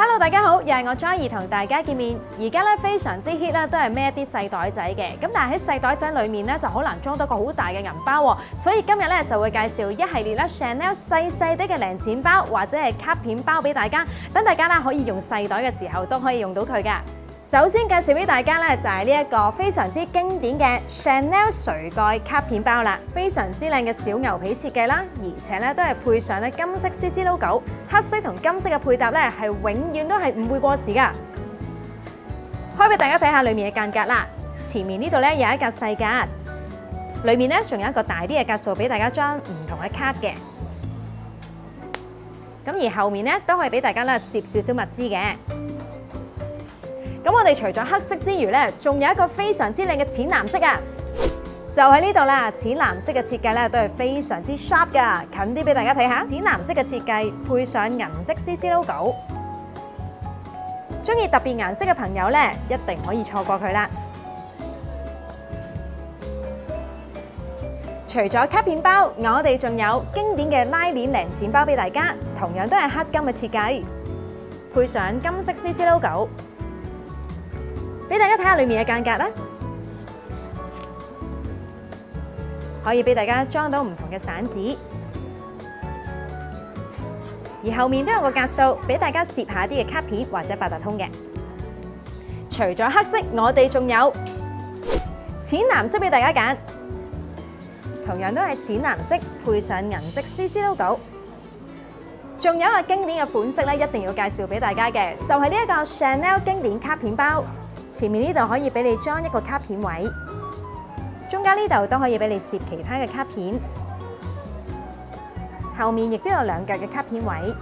Hello，大家好，又系我 Joy 同大家见面。而家咧非常之 hit 啦，都系孭一啲细袋仔嘅。咁但系喺细袋仔里面咧，就好难装到个好大嘅银包。所以今日咧就会介绍一系列咧 Chanel 细细啲嘅零钱包或者系卡片包俾大家，等大家啦可以用细袋嘅时候都可以用到佢噶。首先介紹俾大家咧就係呢一個非常之經典嘅 Chanel 垂蓋卡片包啦，非常之靚嘅小牛皮設計啦，而且咧都係配上咧金色 CC logo，黑色同金色嘅配搭咧係永遠都係唔會過時噶。開俾大家睇下裡面嘅間隔啦，前面呢度咧有一格細格，裡面咧仲有一個大啲嘅格數俾大家裝唔同嘅卡嘅。咁而後面咧都可以俾大家咧攝少少物資嘅。咁我哋除咗黑色之餘咧，仲有一個非常之靚嘅淺藍色啊！就喺呢度啦，淺藍色嘅設計咧都係非常之 sharp 噶，近啲俾大家睇下。淺藍色嘅設計配上銀色 CC logo，中意特別顏色嘅朋友咧，一定可以錯過佢啦。除咗卡片包，我哋仲有經典嘅拉鏈零錢包俾大家，同樣都係黑金嘅設計，配上金色 CC logo。俾大家睇下裏面嘅間隔啦，可以俾大家裝到唔同嘅散紙，而後面都有個格數俾大家攝下啲嘅卡片或者八達通嘅。除咗黑色，我哋仲有淺藍色俾大家揀，同樣都係淺藍色配上銀色 CC logo。仲有一個經典嘅款式咧，一定要介紹俾大家嘅，就係呢一個 Chanel 經典卡片包。前面呢度可以俾你裝一個卡片位，中間呢度都可以俾你攝其他嘅卡片，後面亦都有兩格嘅卡片位，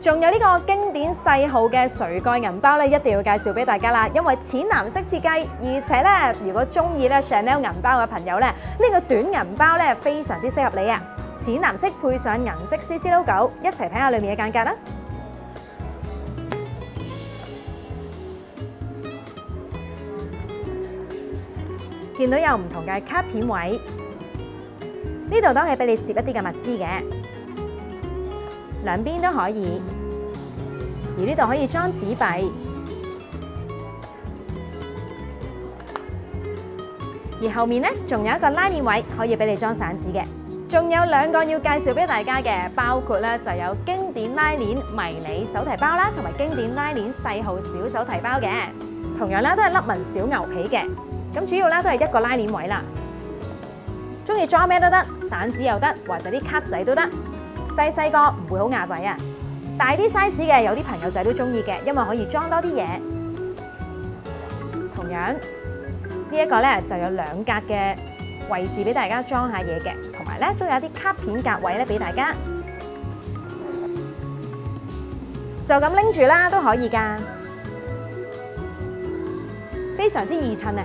仲有呢個經典細號嘅垂蓋銀包咧，一定要介紹俾大家啦，因為淺藍色設計，而且咧如果中意咧 Chanel 銀包嘅朋友咧，呢個短銀包咧非常之適合你啊！淺藍色配上銀色 CC logo，一齊睇下裏面嘅间隔啦。見到有唔同嘅卡片位，呢度都係俾你攝一啲嘅物資嘅，兩邊都可以。而呢度可以裝紙幣，而後面呢仲有一個拉鏈位，可以俾你裝散紙嘅。仲有兩個要介紹俾大家嘅，包括咧就有經典拉鏈迷你手提包啦，同埋經典拉鏈細號小手提包嘅，同樣咧都係粒紋小牛皮嘅。咁主要咧都係一個拉鏈位啦，中意裝咩都得，散紙又得，或者啲卡仔都得。細細個唔會好壓位啊，大啲 size 嘅有啲朋友仔都中意嘅，因為可以裝多啲嘢。同樣呢一個咧就有兩格嘅位置俾大家裝下嘢嘅，同埋咧都有啲卡片格位咧俾大家，就咁拎住啦都可以噶，非常之易襯啊！